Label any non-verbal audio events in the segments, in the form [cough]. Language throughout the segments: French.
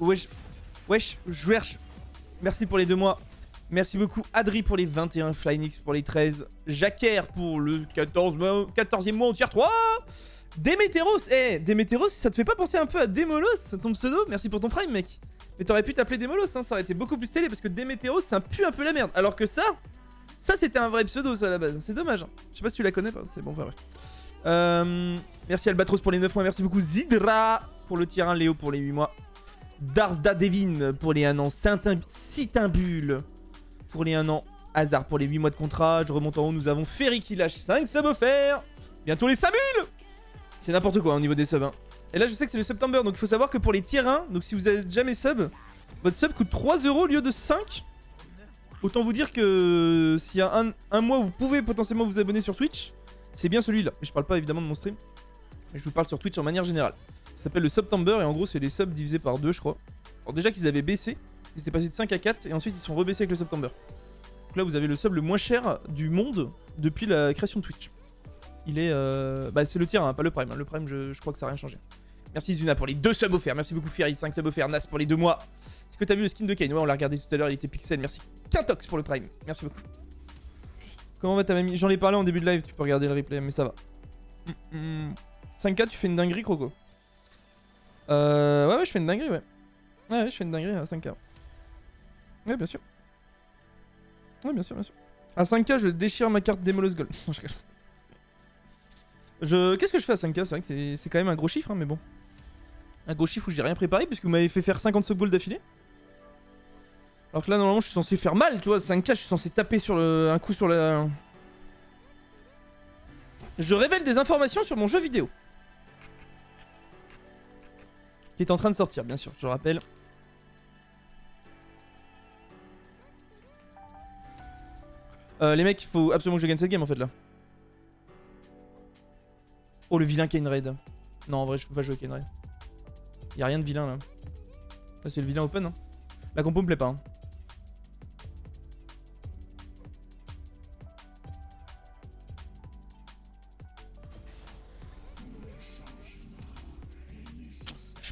Wesh. Wesh. Wesh. Merci pour les deux mois. Merci beaucoup Adri pour les 21, Flynix pour les 13, Jacquer pour le 14, 14e mois en tier 3, Demeteros, eh, Demeteros, ça te fait pas penser un peu à Demolos, ton pseudo? Merci pour ton prime, mec. Mais t'aurais pu t'appeler Demolos, hein, ça aurait été beaucoup plus stylé parce que Demeteros, ça pue un peu la merde. Alors que ça, ça c'était un vrai pseudo, ça à la base. C'est dommage. Hein. Je sais pas si tu la connais, c'est bon, enfin, euh, merci Albatros pour les 9 mois, merci beaucoup Zidra pour le tier 1, Léo pour les 8 mois. Darsda Devin pour les 1 an, Sitimbule pour les 1 an, Hazard pour les 8 mois de contrat. Je remonte en haut, nous avons Ferry qui lâche 5 subs offerts. Bientôt les 5000 C'est n'importe quoi au niveau des subs. Hein. Et là, je sais que c'est le September, donc il faut savoir que pour les tiers 1, donc si vous avez jamais sub, votre sub coûte 3 euros au lieu de 5. Autant vous dire que s'il y a un, mois où vous pouvez potentiellement vous abonner sur Twitch, c'est bien celui-là. Je parle pas évidemment de mon stream. Je vous parle sur Twitch en manière générale. Ça s'appelle le September et en gros, c'est les subs divisés par 2, je crois. Alors, déjà qu'ils avaient baissé, ils étaient passés de 5 à 4 et ensuite ils sont rebaissés avec le September. Donc là, vous avez le sub le moins cher du monde depuis la création de Twitch. Il est. Euh... Bah, c'est le tiers, hein, pas le prime. Hein. Le prime, je, crois que ça n'a rien changé. Merci Zuna pour les deux subs offerts. Merci beaucoup Ferry, 5 subs offerts. Nas pour les deux mois. Est-ce que t'as vu le skin de Kane? Ouais, on l'a regardé tout à l'heure, il était pixel. Merci. Quintox pour le prime. Merci beaucoup. Comment va ta mamie? J'en ai parlé en début de live, tu peux regarder le replay, mais ça va. 5K, tu fais une dinguerie, Croco Euh. Ouais, ouais, je fais une dinguerie, ouais. Ouais, je fais une dinguerie à 5K. Ouais, bien sûr. Ouais, bien sûr, bien sûr. À 5K, je déchire ma carte Demolos Gold. [laughs] je... Qu'est-ce que je fais à 5K C'est vrai que c'est quand même un gros chiffre, hein, mais bon. Un gros chiffre où j'ai rien préparé, puisque vous m'avez fait faire 50 sub d'affilée. Alors que là, normalement, je suis censé faire mal, tu vois. 5K, je suis censé taper sur le... un coup sur la... Je révèle des informations sur mon jeu vidéo. Qui est en train de sortir, bien sûr, je le rappelle. Euh, les mecs, il faut absolument que je gagne cette game en fait là. Oh le vilain Kane Raid. Non en vrai je peux pas jouer Kane Raid. Y'a rien de vilain là. Là c'est le vilain open. Hein. La compo me plaît pas. Hein.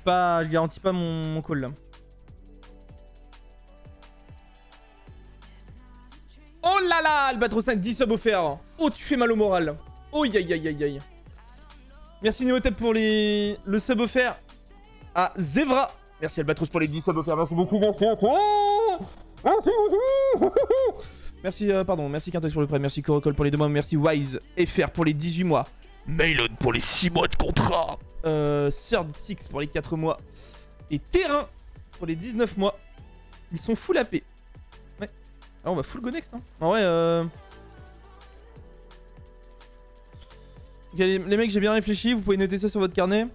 Je garantis pas mon call là. Oh là là, Albatros 5, 10 subs offerts. Oh, tu fais mal au moral. Oh, aïe aïe aïe aïe. Merci Neotep pour les... le sub offert à Zevra. Merci Albatros pour les 10 subs offerts. Merci beaucoup, merci à. Merci, euh, pardon, merci Quintex pour le prêt, merci Corocol pour les 2 mois, merci Wise FR pour les 18 mois, Mailon pour les 6 mois de contrat, euh, Third 6 pour les 4 mois, et Terrain pour les 19 mois. Ils sont full AP. Ah, on va full go next. Hein. En vrai, euh... les, mecs, j'ai bien réfléchi. Vous pouvez noter ça sur votre carnet.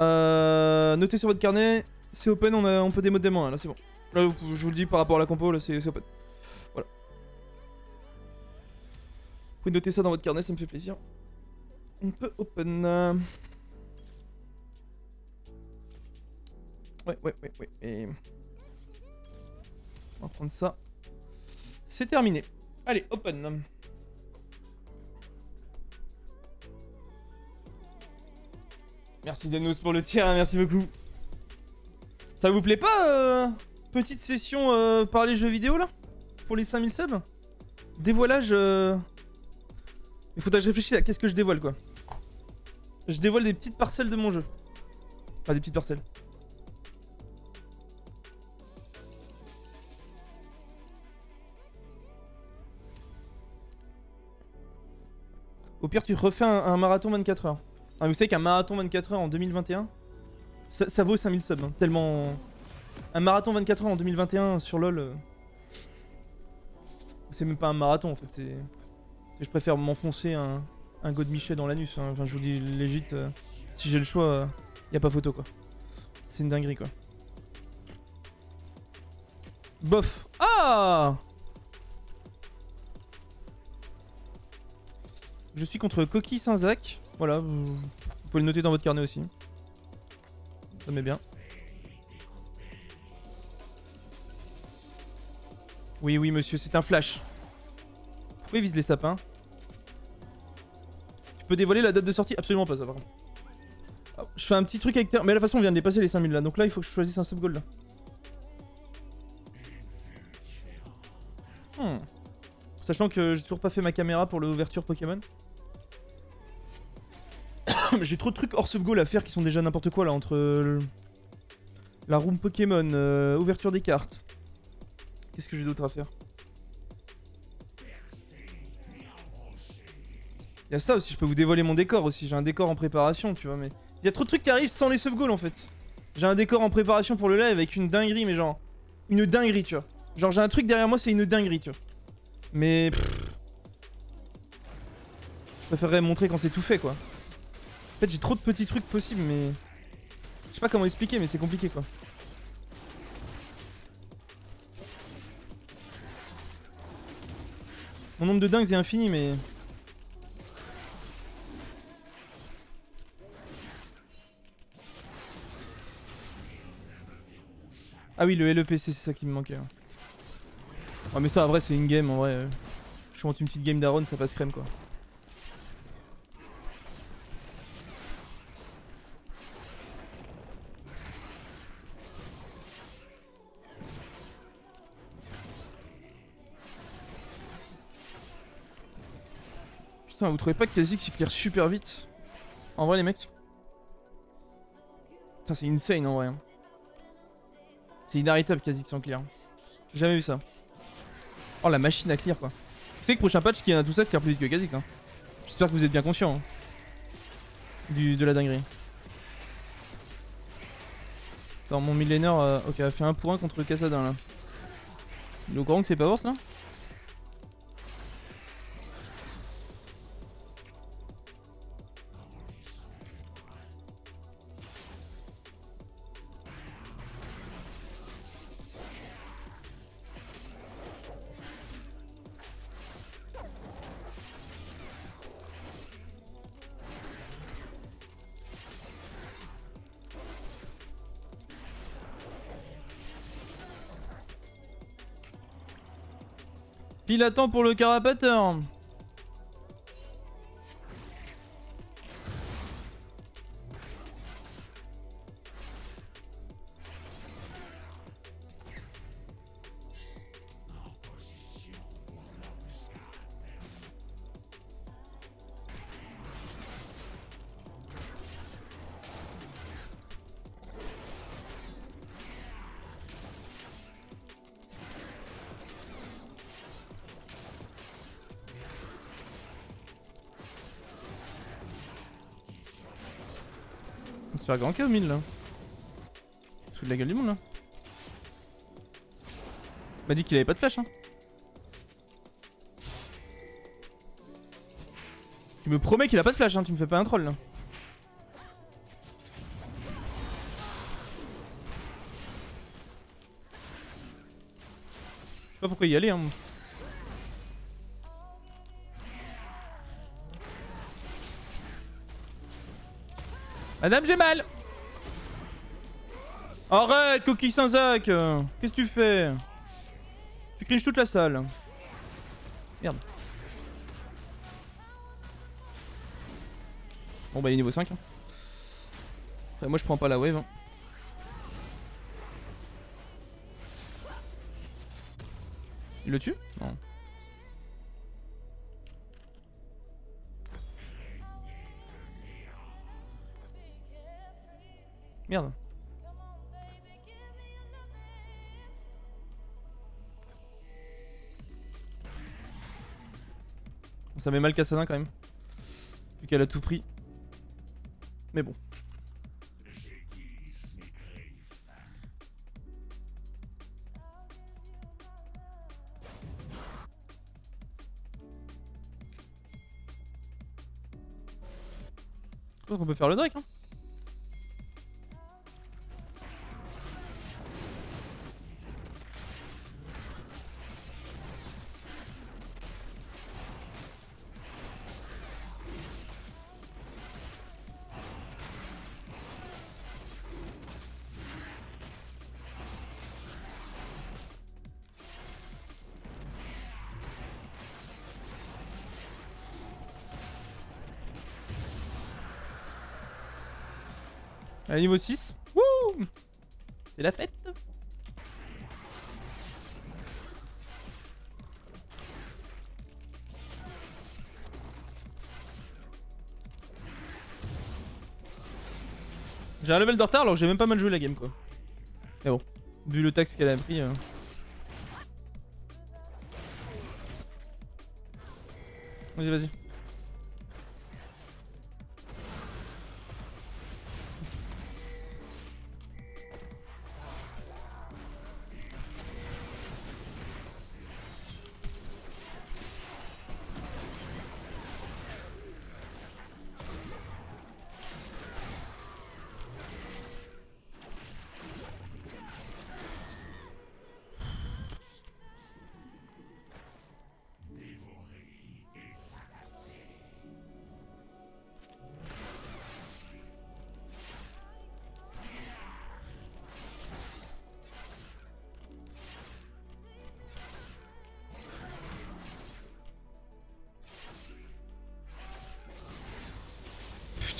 Euh, notez sur votre carnet. C'est open, on, peut démo démon. Hein, là, c'est bon. Là, je vous le dis par rapport à la compo, là, c'est open. Voilà. Vous pouvez noter ça dans votre carnet, ça me fait plaisir. On peut open. Ouais, ouais, ouais, ouais. On va prendre ça. C'est terminé. Allez, open. Merci Denous pour le tir, merci beaucoup. Ça vous plaît pas, euh, petite session euh, par les jeux vidéo là? Pour les 5000 subs? Dévoilage... Euh... Il faudrait que je réfléchisse à qu'est-ce que je dévoile quoi. Je dévoile des petites parcelles de mon jeu. Pas des petites parcelles. Au pire, tu refais un, marathon 24 heures. Ah, vous savez qu'un marathon 24 heures en 2021, ça, vaut 5000 subs. Hein. tellement. Un marathon 24 heures en 2021 sur LoL. Euh, c'est même pas un marathon en fait. Je préfère m'enfoncer un, un God Michel dans l'anus. Hein. Enfin, je vous dis légit. Euh, si j'ai le choix, euh, y a pas photo quoi. C'est une dinguerie quoi. Bof. Ah Je suis contre Coquille Saint-Zac. Voilà, vous, pouvez le noter dans votre carnet aussi. Ça met bien. Oui, oui, monsieur, c'est un flash. Pourquoi il vise les sapins? Tu peux dévoiler la date de sortie? Absolument pas, ça, par contre. Je fais un petit truc avec terre. Mais de toute façon, on vient de dépasser les 5000 là. Donc là, il faut que je choisisse un stop goal là. Hmm. Sachant que j'ai toujours pas fait ma caméra pour l'ouverture Pokémon. [coughs] j'ai trop de trucs hors sub goal à faire qui sont déjà n'importe quoi là entre le- la room Pokémon, euh, ouverture des cartes. Qu'est-ce que j'ai d'autre à faire? Il y a ça aussi, je peux vous dévoiler mon décor aussi. J'ai un décor en préparation, tu vois, mais il y a trop de trucs qui arrivent sans les sub goals en fait. J'ai un décor en préparation pour le live avec une dinguerie, mais genre une dinguerie, tu vois. Genre j'ai un truc derrière moi, c'est une dinguerie, tu vois. Mais je préférerais montrer quand c'est tout fait, quoi. En fait, j'ai trop de petits trucs possibles, mais je sais pas comment expliquer, mais c'est compliqué, quoi. Mon nombre de dingues est infini, mais Ah oui, le LEPC, c'est ça qui me manquait. ouais. Ah mais ça, en vrai, c'est une game, en vrai. euh. Je monte une petite game d'Aaron, ça passe crème, quoi. Putain, vous trouvez pas que il clear super vite? En vrai, les mecs Putain, c'est insane en vrai. hein. C'est inarrêtable Kha'Zix en clear. J'ai jamais vu ça. Oh, la machine à clear quoi. Tu sais que prochain patch, qu'il y en a tout ça, clear plus vite que Kha'Zix. Hein. J'espère que vous êtes bien conscient du, de la dinguerie. Attends, mon millénaire, euh, ok, a fait un pour un contre le Cassadin là. Il est au courant que c'est pas worse là? À temps pour le carapateur. Fait un grand cas au mille là. Sous de la gueule du monde là. Il m'a dit qu'il avait pas de flash hein. Tu me promets qu'il a pas de flash hein, tu me fais pas un troll là. Je sais pas pourquoi y aller hein. Madame, j'ai mal Arrête, coquille Saint-Zac Qu'est-ce que tu fais? Tu cringes toute la salle. Merde. Bon bah il est niveau 5. hein. Moi je prends pas la wave. hein. Il le tue? Non. Ça met mal Cassadin quand même. Vu qu'elle a tout pris. Mais bon. Je pense qu'on peut faire le Drake hein. À niveau 6. Wouh C'est la fête. J'ai un level de retard alors que j'ai même pas mal joué la game quoi. Mais bon, vu le taxe qu'elle a pris. euh. Vas-y, vas-y.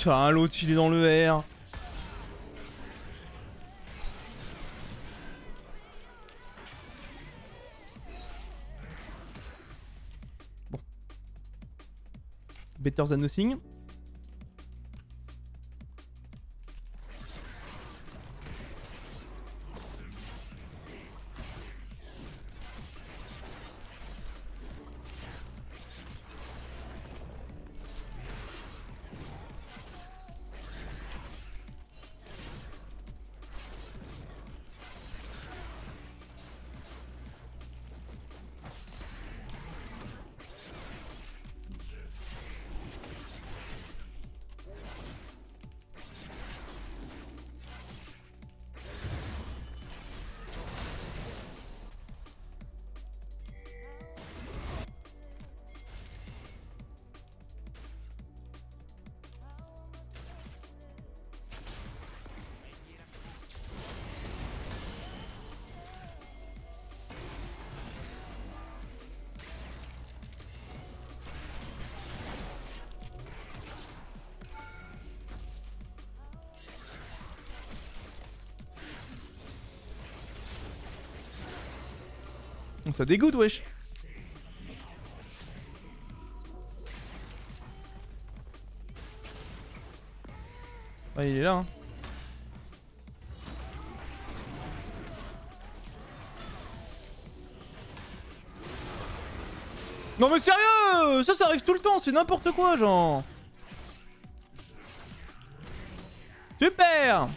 Putain, l'autre il est dans le R. Bon. Better than nothing. Ça dégoûte, wesh. Ouais, il est là. Hein. Non mais sérieux Ça, ça arrive tout le temps, c'est n'importe quoi, genre. Super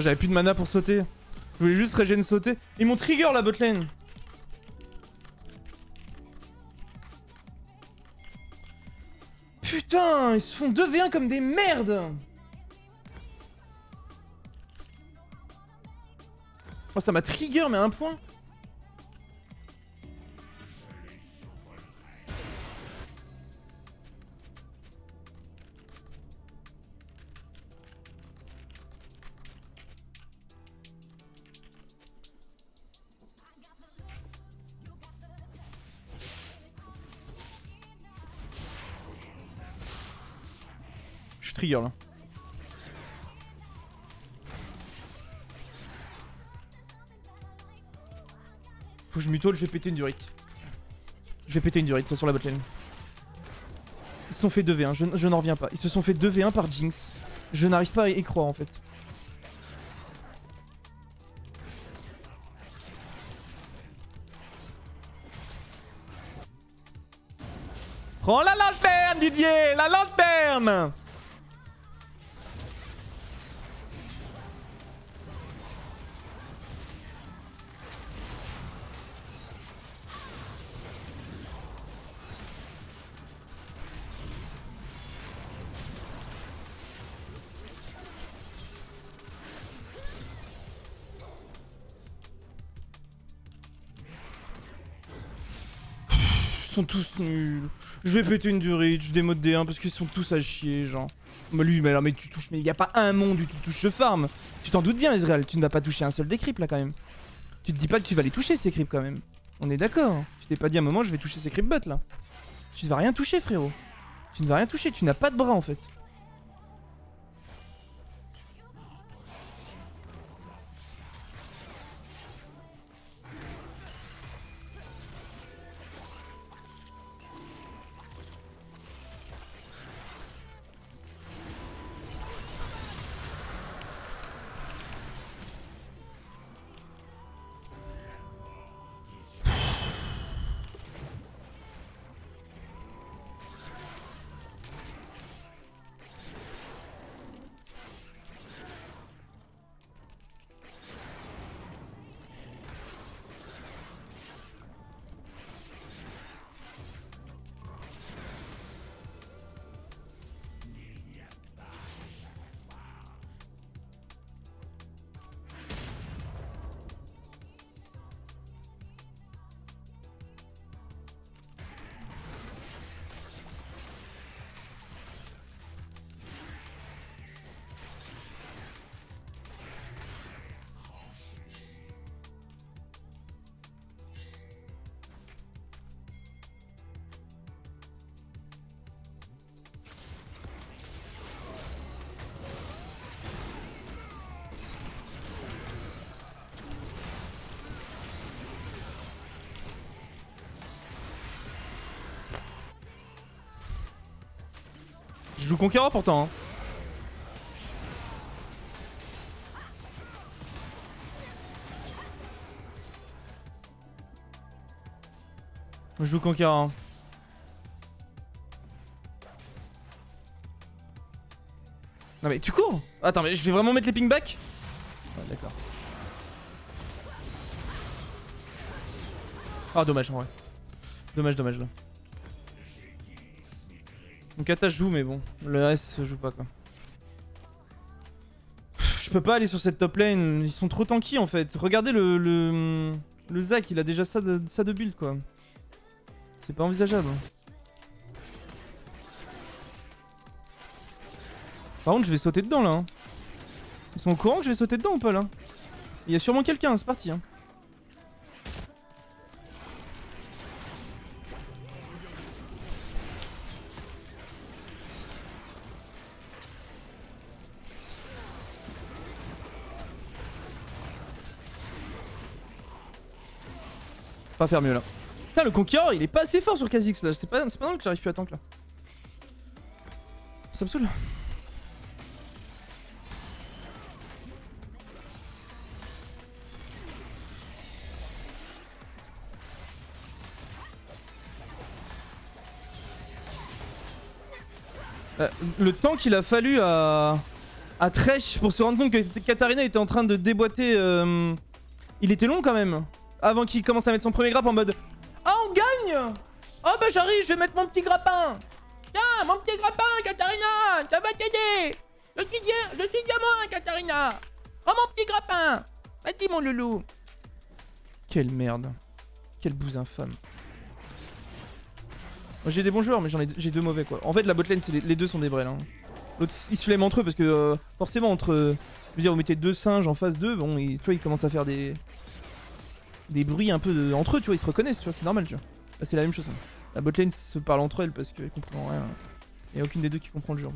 J'avais plus de mana pour sauter. Je voulais juste régène sauter. Ils m'ont trigger la botlane. Putain, ils se font 2v1 comme des merdes. Oh, ça m'a trigger, mais un point. Faut que je mutole, je vais péter une durite. Je vais péter une durite sur la botlane. Ils se sont fait 2v1, je, je n'en reviens pas. Ils se sont fait 2v1 par Jinx. Je n'arrive pas à y croire en fait. Prends la lanterne Didier La lanterne sont tous nuls. Je vais péter une durite, je démode D1 parce qu'ils sont tous à chier, genre. Mais lui, mais alors, mais tu touches, mais il a pas un monde où tu touches ce farm. Tu t'en doutes bien, Israël, tu ne vas pas toucher un seul décrypte là quand même. Tu te dis pas que tu vas les toucher ces creeps quand même. On est d'accord. Tu t'es pas dit à un moment je vais toucher ces creep bots là. Tu ne vas rien toucher frérot. Tu ne vas rien toucher, tu n'as pas de bras en fait. Je joue Conqueror pourtant. Hein. Je joue Conqueror. Hein. Non mais tu cours Attends mais je vais vraiment mettre les ping back Ouais d'accord. Ah dommage en vrai. Dommage dommage là. Donc Kata joue mais bon, le reste joue pas quoi. Je peux pas aller sur cette top lane, ils sont trop tanky en fait. Regardez le, le, le il a déjà ça de, ça de build quoi. C'est pas envisageable. Par contre je vais sauter dedans là. Hein. Ils sont au courant que je vais sauter dedans ou pas là? Il y a sûrement quelqu'un, c'est parti. Hein. Faire mieux là. Putain, le Conqueror, il est pas assez fort sur Kha'Zix là. C'est pas, pas normal que j'arrive plus à tank là. Ça me saoule. Euh, le temps qu'il a fallu à, à Tresh pour se rendre compte que Katarina était en train de déboîter, euh, il était long quand même avant qu'il commence à mettre son premier grappe en mode Ah, on gagne Oh, bah j'arrive, je vais mettre mon petit grappin Tiens, mon petit grappin, Katarina Ça va t'aider je suis, je suis diamant, Katarina Oh, mon petit grappin Vas-y, mon loulou Quelle merde. Quel bouse infâme. J'ai des bons joueurs, mais j'en ai, j'ai deux mauvais, quoi. En fait, la botlane, les, les, deux sont des brels. Hein. L'autre, ils se flèment entre eux, parce que, euh, forcément, entre... je veux vous mettez deux singes en face d'eux, bon, et, tu vois, ils commencent à faire des des bruits un peu entre eux, tu vois, ils se reconnaissent, tu vois, c'est normal, tu vois. C'est la même chose. La botlane se parle entre elles parce qu'elles comprennent rien. Il aucune des deux qui comprend le jeu.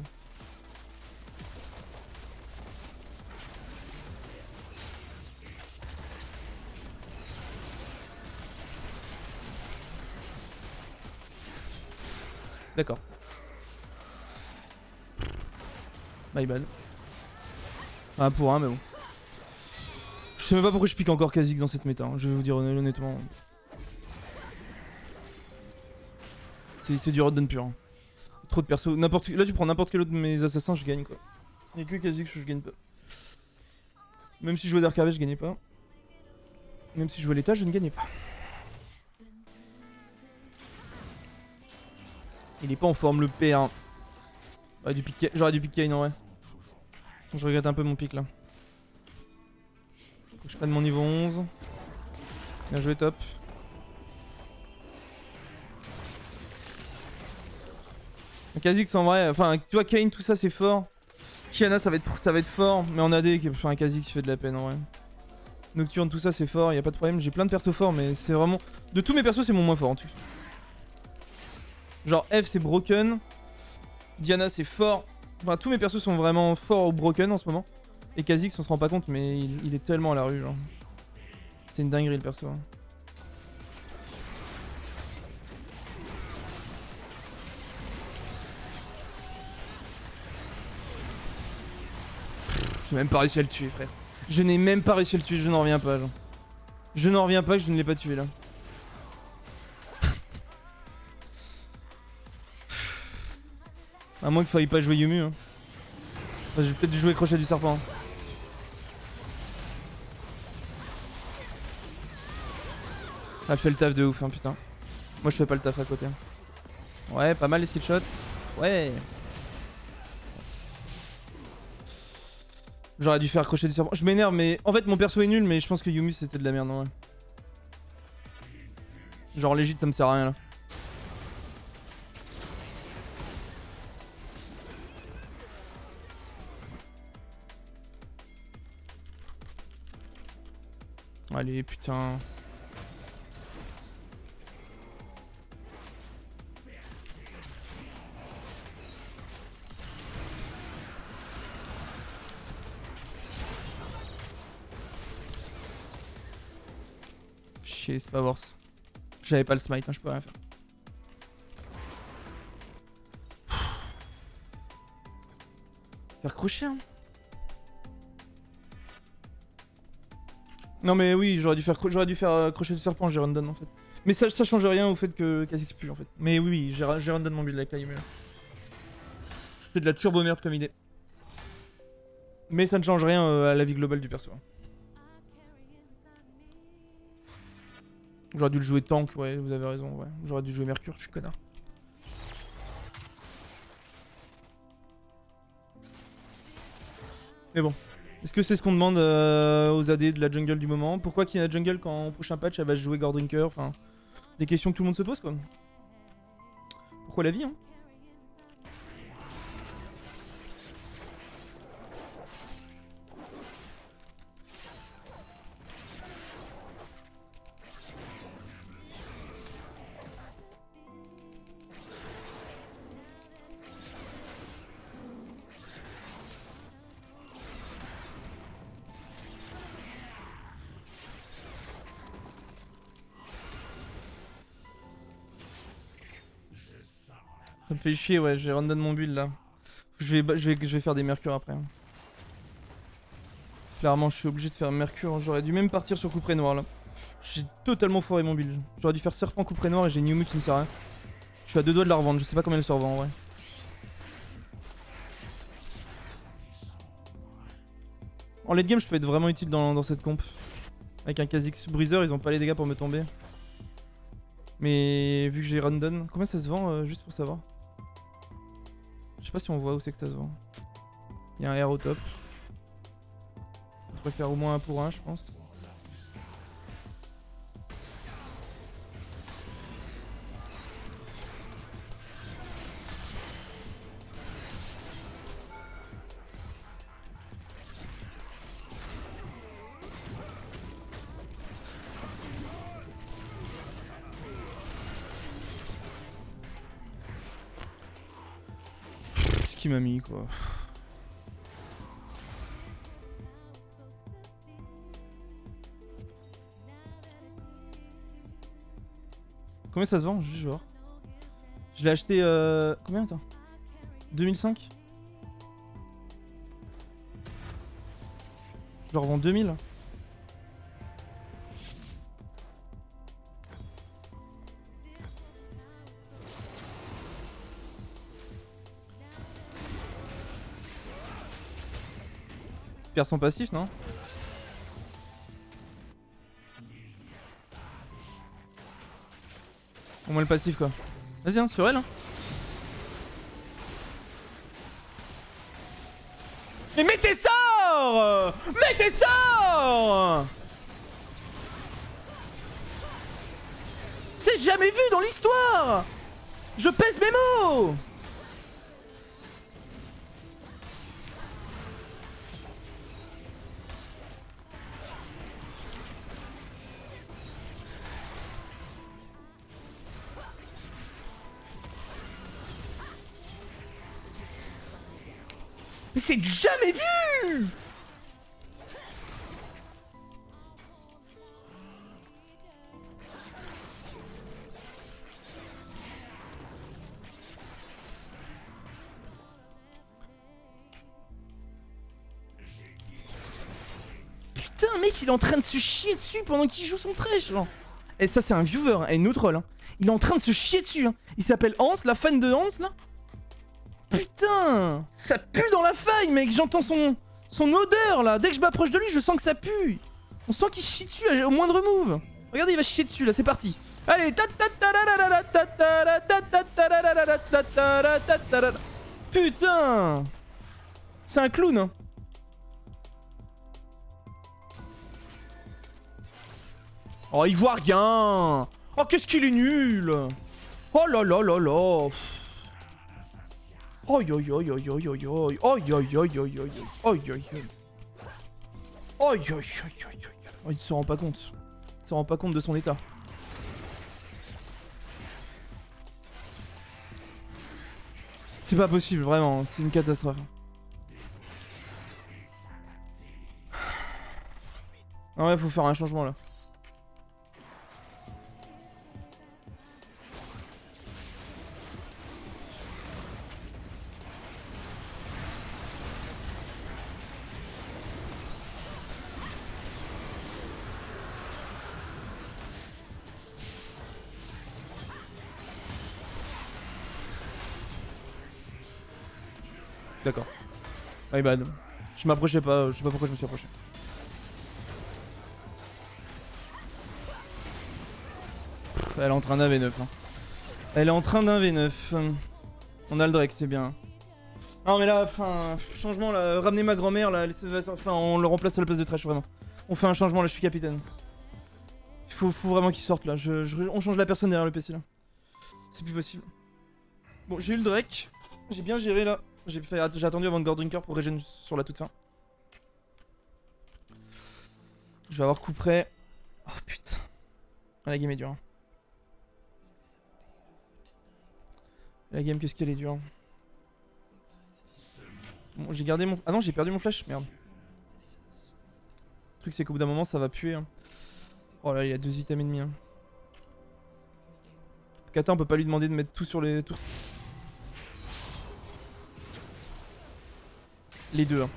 D'accord. My bad. Un pour un, mais bon. Je sais même pas pourquoi je pique encore Kha'Zix dans cette méta, hein, je vais vous dire honnêtement. C'est du Rodden pur. Hein. Trop de persos. Là tu prends n'importe quel autre de mes assassins, je gagne quoi. Y'a que Kha'Zix je gagne pas. Même si je jouais Dark je gagnais pas. Même si je jouais l'état, je ne gagnais pas. Il est pas en forme le P1. J'aurais du pick Kane en vrai. Je regrette un peu mon pick là. Que je prenne mon niveau 11. Bien joué, top. Kha'Zix en vrai, enfin tu vois Kane tout ça c'est fort. Kiana ça va être ça va être fort, mais en AD un Kha'Zix fait de la peine en vrai. Nocturne, tout ça c'est fort, y a pas de problème. J'ai plein de persos forts, mais c'est vraiment. De tous mes persos, c'est mon moins fort en tout. Genre F c'est broken. Diana c'est fort. Enfin, tous mes persos sont vraiment forts ou broken en ce moment. Et Kha'Zix, on se rend pas compte, mais il, est tellement à la rue, genre. C'est une dinguerie le perso. hein. J'ai même pas réussi à le tuer, frère. Je n'ai même pas réussi à le tuer, je n'en reviens pas, genre. Je n'en reviens pas que je ne l'ai pas tué là. À moins qu'il faille pas jouer Yumu. Hein. Enfin, J'ai peut-être jouer Crochet du Serpent. Ça fait le taf de ouf, hein, putain. Moi je fais pas le taf à côté. Ouais, pas mal les skill shots. Ouais. J'aurais dû faire crochet du serpent. Je m'énerve, mais en fait, mon perso est nul, mais je pense que Yumu c'était de la merde, en vrai. Genre, légit, ça me sert à rien là. Allez, putain. Chier, c'est pas worse. J'avais pas le smite, hein, je peux rien faire. Faire crochet, hein. Non mais oui, j'aurais dû faire, j'aurais dû faire euh, crochet du serpent, en fait. Mais ça, ça change rien au fait que Kha'Zix pue en fait. Mais oui, oui, random mon build avec la. C'était de la turbo merde comme idée. Mais ça ne change rien euh, à la vie globale du perso. hein. J'aurais dû le jouer tank, ouais, vous avez raison, ouais. J'aurais dû jouer Mercure, je suis connard. Mais bon. Est-ce que c'est ce qu'on demande euh, aux AD de la jungle du moment? Pourquoi qu'il y a la jungle quand au prochain patch elle va jouer Gordrinker? Enfin, des questions que tout le monde se pose quoi. Pourquoi la vie hein? Fait chier, ouais, j'ai random mon build là. Je vais, je, vais, je vais faire des mercures après. Clairement, je suis obligé de faire mercure. J'aurais dû même partir sur couperet noir là. J'ai totalement foiré mon build. J'aurais dû faire serpent couperet noir et j'ai Newmu qui me sert à rien. Je suis à deux doigts de la revendre, je sais pas combien elle se revend en vrai. En late game, je peux être vraiment utile dans, dans cette comp. Avec un Kha'Zix Breezer, ils ont pas les dégâts pour me tomber. Mais vu que j'ai random, combien ça se vend euh, juste pour savoir? Sais pas si on voit où c'est que ça se vend. Il y a un R au top. On pourrait faire au moins un pour un, je pense. Combien ça se vend Juste voir. Je l'ai acheté euh... Combien attends 2005 Je le revends 2000 son passif, non? Au moins le passif quoi. Vas-y, hein, sur elle. Hein. Mais mets tes sorts Mets tes sorts C'est jamais vu dans l'histoire Je pèse mes mots Mais c'est jamais vu Putain, mec, il est en train de se chier dessus pendant qu'il joue son trèche. Et ça, c'est un viewer, hein, et nous troll. Hein. Il est en train de se chier dessus. Hein. Il s'appelle Hans, la fan de Hans, là. Putain Ça pue dans la faille, mec J'entends son, son odeur, là. Dès que je m'approche de lui, je sens que ça pue. On sent qu'il chie dessus au moindre move. Regardez, il va chier dessus, là, c'est parti. Allez Putain C'est un clown, hein. Oh, il voit rien. Oh, qu'est-ce qu'il est nul. Oh là là là là Oh il se rend pas compte. Il se rend pas compte de son état. C'est pas possible, vraiment. C'est une catastrophe. Ah ouais, faut faire un changement là. Je m'approchais pas, je sais pas pourquoi je me suis approché. Elle est en train d'un V9. Hein. Elle est en train d'un V9. On a le Drake, c'est bien. Non mais là, enfin, changement là, ramenez ma grand-mère là, enfin on le remplace à la place de Trash vraiment. On fait un changement là, je suis capitaine. Il faut, vraiment qu'il sorte là, on change la personne derrière le PC là. C'est plus possible. Bon, j'ai eu le Drake, j'ai bien géré là. J'ai attendu avant de Drinker pour régénérer sur la toute fin. Je vais avoir coup près. Oh putain. La game est dure. Hein. La game, qu'est-ce qu'elle est dure. J'ai gardé mon... Ah non, j'ai perdu mon flash, merde. Le truc, c'est qu'au bout d'un moment, ça va puer. Hein. Oh là, il y a deux items ennemis. Hein. Kata, on peut pas lui demander de mettre tout sur les... Tout... Les deux. Hein.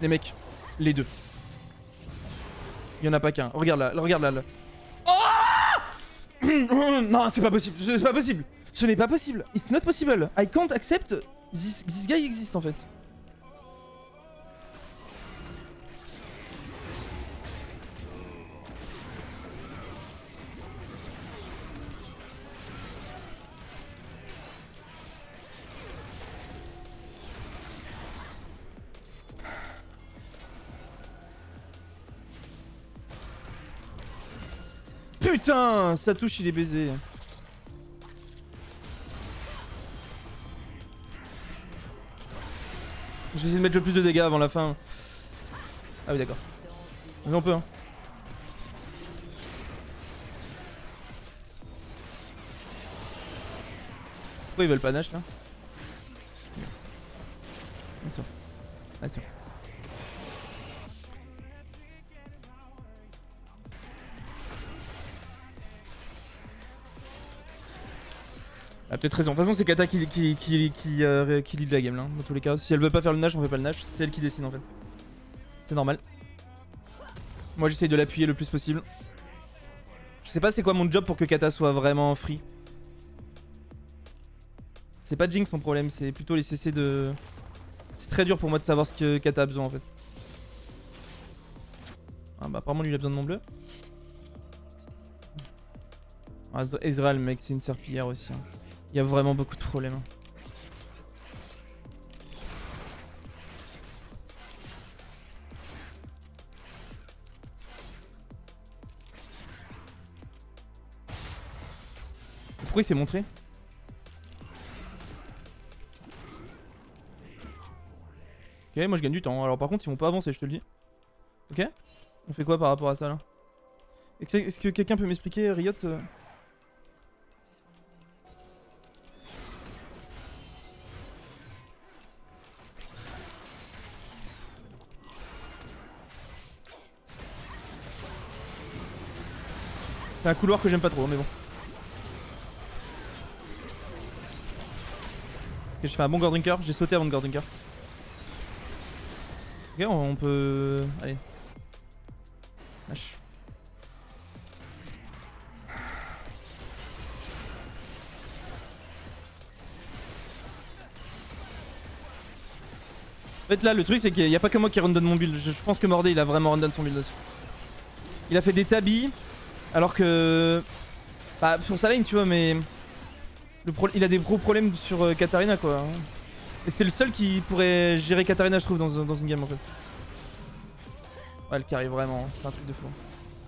Les mecs. Les deux. Il y en a pas qu'un. Regarde là, regarde là. Oh [coughs] non, c'est pas possible. C'est pas possible. Ce n'est pas possible. It's not possible. I can't accept this, this guy existe en fait. Putain Ça touche, il est baisé. J'essaie de mettre le plus de dégâts avant la fin. Ah oui d'accord. On peut hein. Pourquoi ils veulent pas Nash là? Ah, c'est a peut-être raison. De toute façon, c'est Kata qui, euh, qui lead la game là, dans tous les cas. Si elle veut pas faire le Nash, on fait pas le Nash. C'est elle qui décide en fait. C'est normal. Moi, j'essaye de l'appuyer le plus possible. Je sais pas c'est quoi mon job pour que Kata soit vraiment free. C'est pas Jinx son problème, c'est plutôt les CC de... C'est très dur pour moi de savoir ce que Kata a besoin en fait. Ah bah apparemment lui il a besoin de mon bleu. Ah, Ezreal mec c'est une serpillière aussi. Hein. Il y a vraiment beaucoup de problèmes. Hein. Pourquoi il s'est montré? Ok, moi je gagne du temps. Alors par contre, ils vont pas avancer, je te le dis. Ok? On fait quoi par rapport à ça là? Est-ce que quelqu'un peut m'expliquer, Riot euh C'est un couloir que j'aime pas trop, mais bon. Ok, je fais un bon Gordrinker, j'ai sauté avant de Gordrinker. Ok, on peut... Allez. Lâche. En fait là le truc c'est qu'il n'y a pas que moi qui rundon mon build, je, pense que Mordé il a vraiment rundon son build aussi. Il a fait des tabis alors que... Bah sur sa lane tu vois mais... Il a des gros problèmes sur euh, Katarina quoi. Et c'est le seul qui pourrait gérer Katarina je trouve dans, dans une game en fait. Ouais elle carry vraiment, c'est un truc de fou.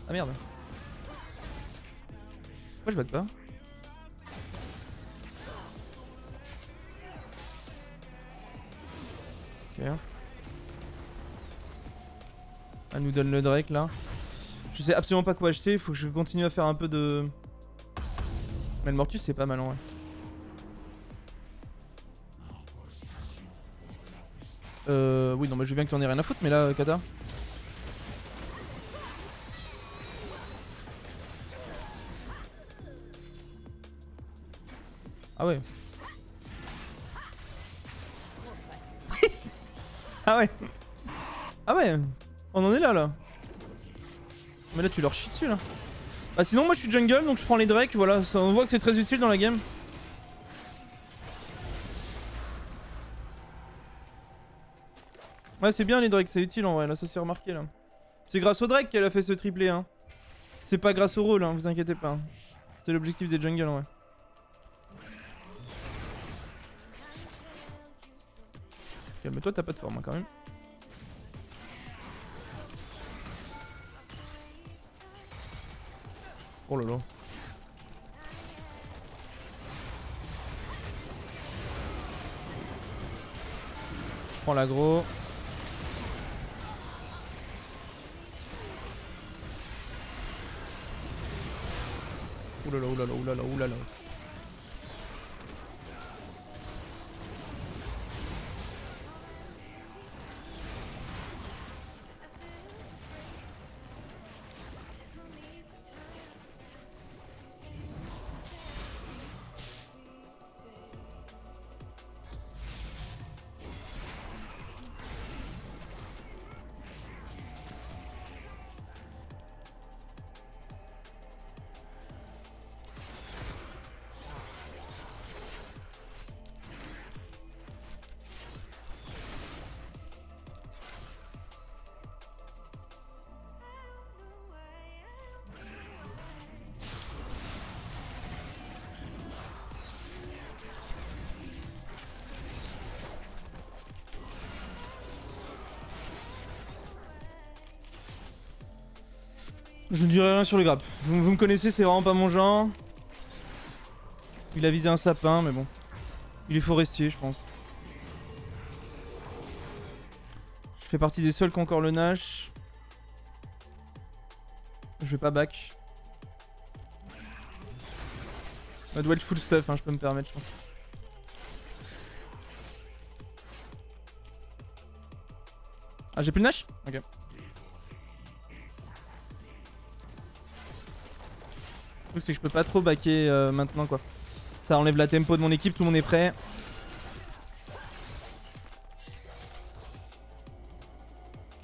Ah merde. Pourquoi je batte pas Ok. Elle nous donne le Drake là. Je sais absolument pas quoi acheter, faut que je continue à faire un peu de... Mais le Mortus c'est pas mal en vrai. Euh... Oui non mais je veux bien que t'en aies rien à foutre mais là Kata... Ah ouais. [laughs] ah ouais. Ah ouais. On en est là là. Mais là tu leur chies dessus là. Bah sinon moi je suis jungle donc je prends les drakes voilà. on voit que c'est très utile dans la game. Ouais c'est bien les drakes, c'est utile en vrai, là ça s'est remarqué là. C'est grâce au drake qu'elle a fait ce triplé hein. C'est pas grâce au rôle hein, vous inquiétez pas. C'est l'objectif des jungles en vrai. mais toi t'as pas de forme hein, quand même. Oh là là. Je prends l'agro. Oulala, oulala, oulala, oulala. Je ne dirai rien sur le grappe. Vous, me connaissez, c'est vraiment pas mon genre. Il a visé un sapin, mais bon. Il est forestier, je pense. Je fais partie des seuls qui ont encore le Nash. Je vais pas back. Doit être full stuff, hein, je peux me permettre, je pense. Ah, j'ai plus le Nash? Ok. Truc c'est que je peux pas trop backer euh, maintenant quoi. Ça enlève la tempo de mon équipe, tout le monde est prêt.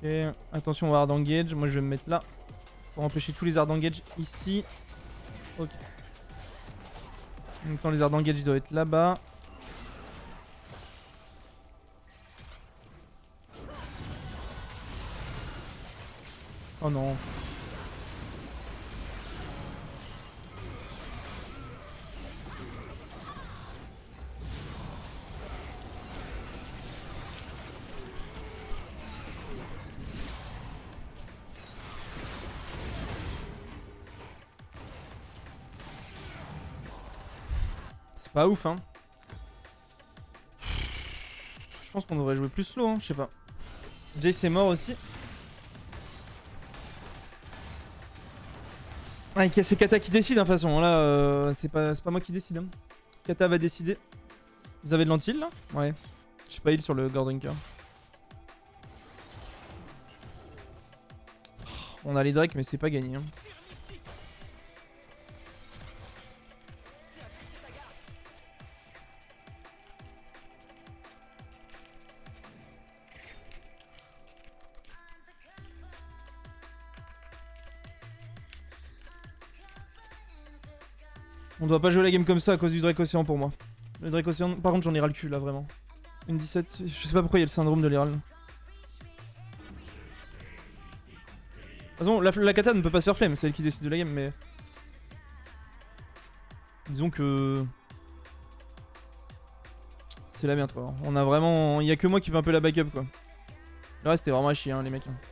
Ok, attention au hard engage, moi je vais me mettre là. Pour empêcher tous les hard engage ici. Ok. En même temps les hard engage doivent être là-bas. Oh non. Pas ouf, hein. Je pense qu'on devrait jouer plus slow, hein, je sais pas. Jace est mort aussi. Ah, c'est Kata qui décide, de toute façon. Là, euh, c'est pas, pas moi qui décide. Hein. Kata va décider. Vous avez de l'antil là? Ouais. Je suis pas heal sur le Gordrinker. On a les Drake, mais c'est pas gagné. Hein. On doit pas jouer la game comme ça à cause du Drake Océan pour moi. Le Drake par contre j'en ai ras le cul là vraiment. Une 17, je sais pas pourquoi il y a le syndrome de l'Iral. De toute façon, la, la kata ne peut pas se faire flemme, c'est elle qui décide de la game, mais... Disons que... C'est la merde quoi. On a vraiment... Il y a que moi qui fais un peu la backup quoi. Le reste c'est vraiment à chier hein, les mecs. Ok.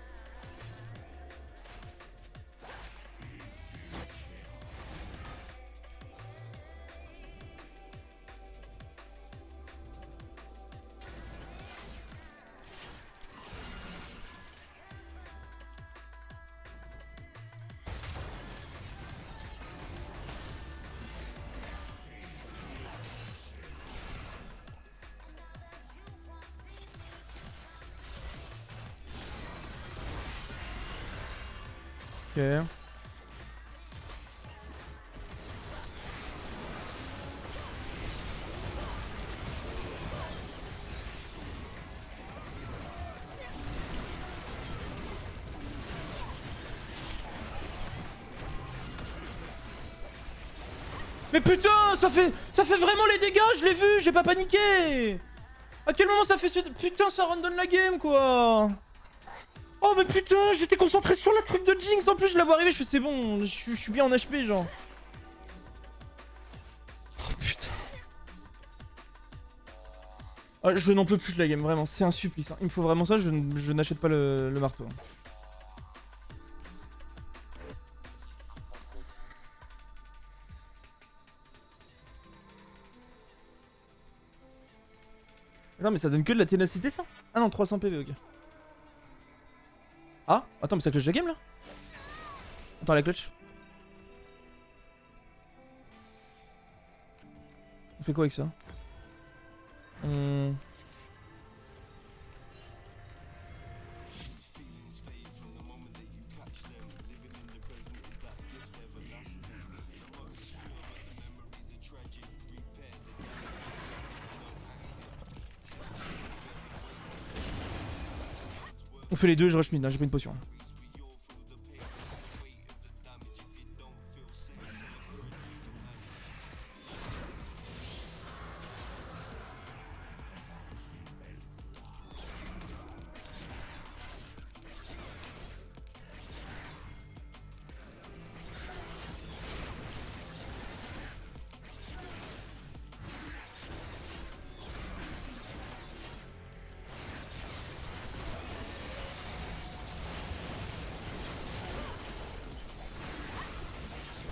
Ça fait ça fait vraiment les dégâts, je l'ai vu, j'ai pas paniqué À quel moment ça fait. Putain, ça run la game, quoi Oh mais putain, j'étais concentré sur le truc de Jinx, en plus je la vois arriver, je fais c'est bon, je, suis bien en HP, genre. Oh putain. Oh, je n'en peux plus de la game, vraiment, c'est un supplice. Hein. Il me faut vraiment ça, je, n'achète pas le, le marteau. Non mais ça donne que de la ténacité ça. Ah non 300 PV ok. Ah Attends mais la clutch la game là? Attends la clutch On fait quoi avec ça? On... On fait les deux, je rush mid, hein, j'ai pas une potion.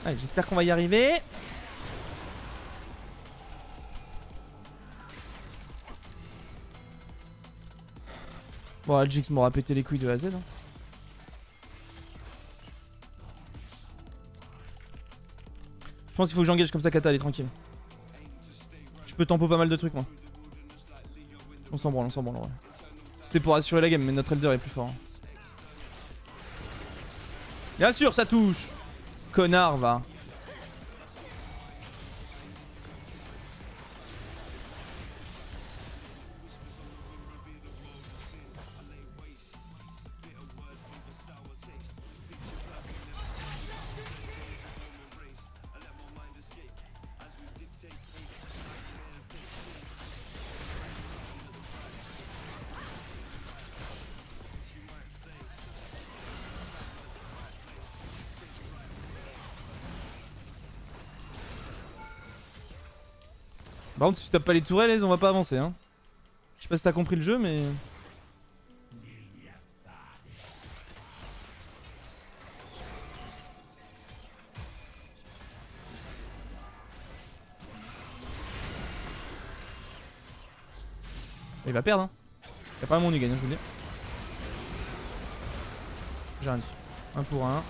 Allez, j'espère qu'on va y arriver. Bon, Algix m'aura pété les couilles de A à Z. Hein. Je pense qu'il faut que j'engage comme ça Kata, elle est tranquille. Je peux tempo pas mal de trucs moi. On s'en branle, on s'en branle. C'était pour assurer la game, mais notre elder est plus fort. Hein. Bien sûr, ça touche connard, va. Par contre, si tu tapes pas les tourelles, on va pas avancer. Hein. Je sais pas si t'as compris le jeu, mais. Il va perdre, hein. Y'a pas vraiment du gagne, hein, je vous le dis. J'ai rien dit. Un pour un.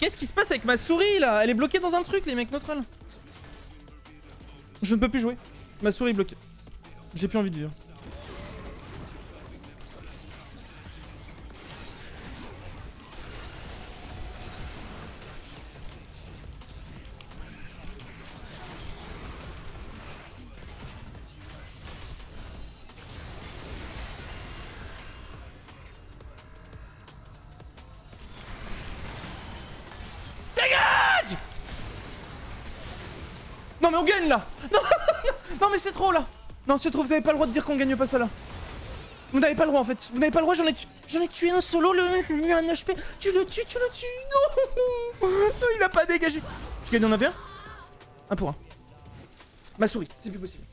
Qu'est-ce qui se passe avec ma souris là? Elle est bloquée dans un truc, les mecs, notre Je ne peux plus jouer. Ma souris est bloquée. J'ai plus envie de vivre. Non mais on gagne là [laughs] Non, non mais c'est trop là Non c'est trop, vous avez pas le droit de dire qu'on gagne pas ça là. Vous n'avez pas le droit en fait. Vous n'avez pas le droit, j'en ai, j'en ai tué un solo, le mec lui un HP. Tu le tues, tu le tues. [laughs] Non Il a pas dégagé. Tu gagnes en un Un pour un. Ma souris, c'est plus possible.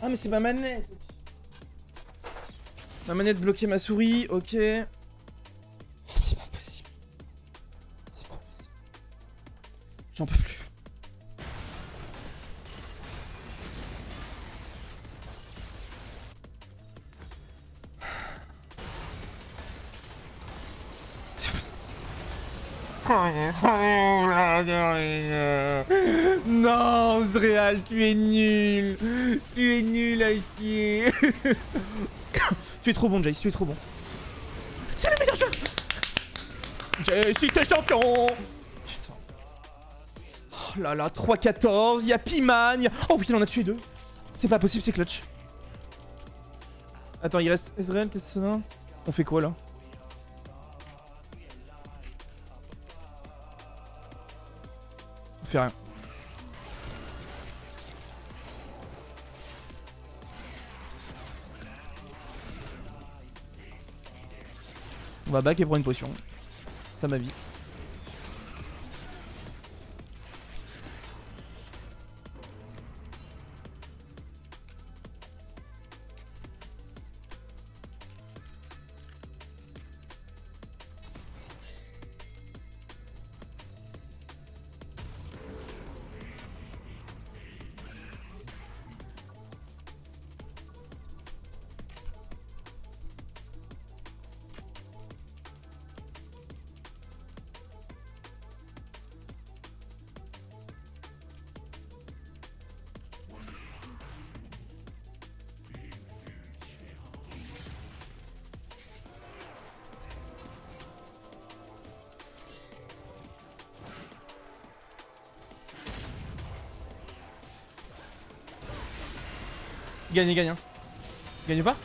Ah mais c'est ma manette. Ma manette bloquée ma souris, ok. Oh, c'est pas possible. C'est pas possible. J'en peux plus. Tu es trop bon, Jace, tu es trop bon. C'est le meilleur jeu Jace, t'es champion Putain. Oh là là, 3-14, y'a Piman, y'a... Oh putain, on a tué deux. C'est pas possible, c'est clutch. Attends, il reste Ezreal, qu'est-ce que c'est On fait quoi là? Fait rien. On va back et prendre une potion. Ça ma vie. Gagne, gagne. Hein. Gagne pas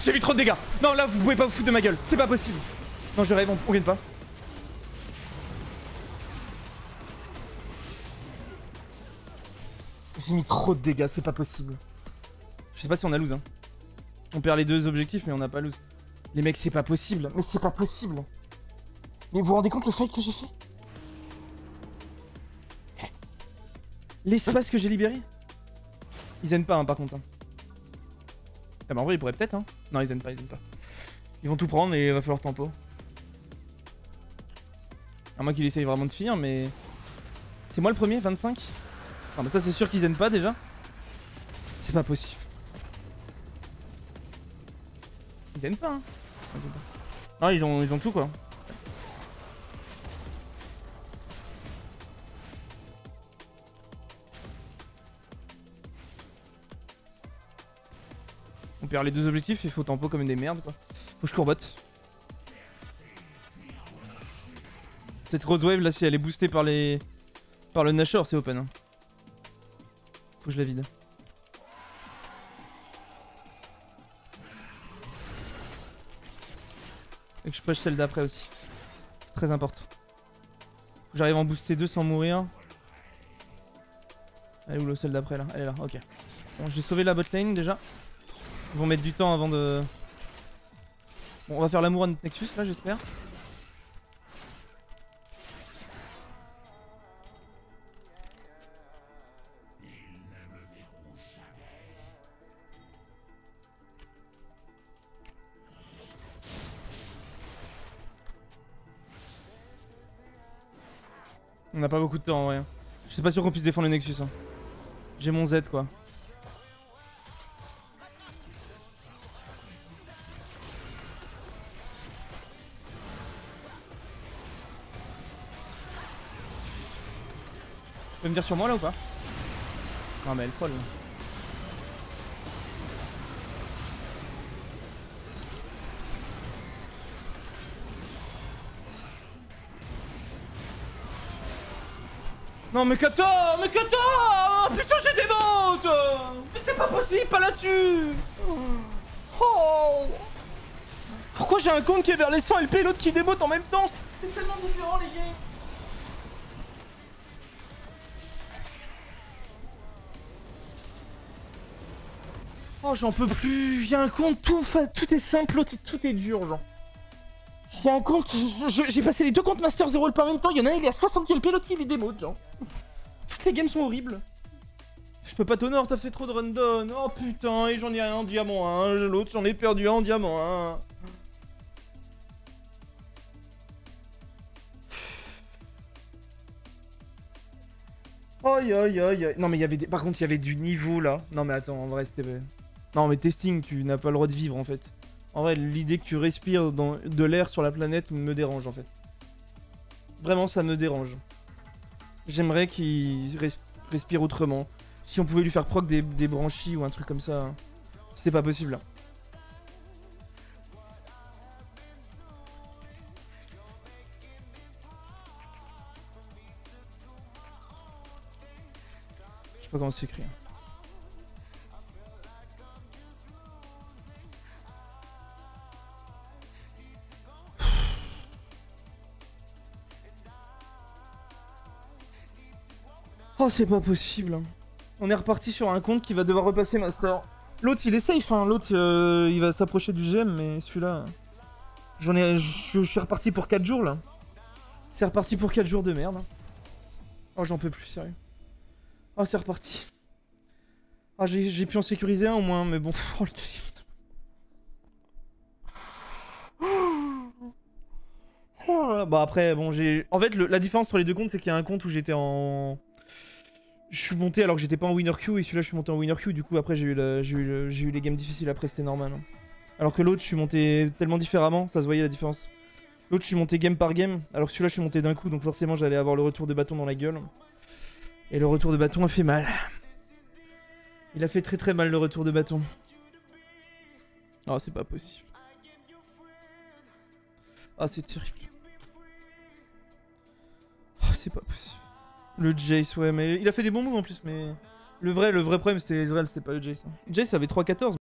J'ai mis trop de dégâts. Non, là, vous pouvez pas vous foutre de ma gueule. C'est pas possible. Non, je rêve, on, gagne pas. J'ai mis trop de dégâts, c'est pas possible. Je sais pas si on a lose. Hein. On perd les deux objectifs, mais on a pas lose. Les mecs, c'est pas possible. Mais c'est pas possible. Mais vous vous rendez compte le fight que j'ai fait? L'espace que j'ai libéré? Ils aiment pas hein, par contre. Hein. Ah, mais en vrai ils pourraient peut-être hein. Non ils aiment pas, ils aiment pas. Ils vont tout prendre et il va falloir tempo. À moins qu'il essaye vraiment de finir mais... C'est moi le premier, 25 Non mais ça c'est sûr qu'ils aiment pas déjà. C'est pas possible. Ils aiment pas hein. Non ils ont, ils ont tout quoi. Les deux objectifs, il faut tempo comme des merdes quoi. Faut que je courbotte. Cette rose wave là, si elle est boostée par les. par le Nashor, c'est open. Hein. Faut que je la vide. Et que je push celle d'après aussi. C'est très important. J'arrive à en booster deux sans mourir. Elle est où le celle d'après là? Elle est là, ok. Bon, j'ai sauvé la bot lane déjà. Ils vont mettre du temps avant de... Bon, on va faire l'amour à notre Nexus là, j'espère. On n'a pas beaucoup de temps en vrai. Je suis pas sûr qu'on puisse défendre le Nexus. Hein. J'ai mon Z quoi. Peux me dire sur moi là ou pas Non mais elle troll. Non mais Kata Mais Kata oh, Putain j'ai des votes Mais c'est pas possible, pas là-dessus Oh Pourquoi j'ai un compte qui est vers les 100 LP et l'autre qui démote en même temps C'est tellement différent les gars Oh j'en peux plus, j'ai un compte tout, tout est simple, tout est dur genre. J'ai un compte, j'ai passé les deux comptes Master Zero le en même temps, il y en a un il est à 60 LP, l'autre il est démo genre. Toutes les games sont horribles. Je peux pas t'honor, t'as fait trop de rundown. Oh putain, et j'en ai un en diamant 1, l'autre j'en ai perdu un en diamant 1. Aïe aïe aïe Non mais il y avait des... Par contre il y avait du niveau là. Non mais attends, en vrai c'était... Non mais testing, tu n'as pas le droit de vivre en fait. En vrai, l'idée que tu respires de l'air sur la planète me dérange en fait. Vraiment, ça me dérange. J'aimerais qu'il respire autrement. Si on pouvait lui faire proc des, des branchies ou un truc comme ça. C'est pas possible. Je sais pas comment s'écrit. Oh, c'est pas possible. On est reparti sur un compte qui va devoir repasser Master. L'autre, il est safe, hein. L'autre, euh, il va s'approcher du GM, mais celui-là... J'en ai... Je suis reparti pour 4 jours, là. C'est reparti pour 4 jours de merde. Hein. Oh, j'en peux plus, sérieux. Oh, c'est reparti. Ah, j'ai pu en sécuriser un au moins, mais bon... [laughs] Oh, le deuxième... Oh, bah après, bon, j'ai... En fait, la différence entre les deux comptes, c'est qu'il y a un compte où j'étais en... Je suis monté alors que j'étais pas en winner queue et celui-là je suis monté en winner queue. Du coup après j'ai eu, les games difficiles après c'était normal. Hein. Alors que l'autre je suis monté tellement différemment, ça se voyait la différence. L'autre je suis monté game par game alors que celui-là je suis monté d'un coup donc forcément j'allais avoir le retour de bâton dans la gueule. Et le retour de bâton a fait mal. Il a fait très très mal le retour de bâton. Oh c'est pas possible. Ah oh, c'est terrible. Oh c'est pas possible. Le Jace, ouais, mais il a fait des bons moves en plus, mais... Le vrai, le vrai problème c'était Israel, c'était pas le Jace. Hein. Jace avait 3-14.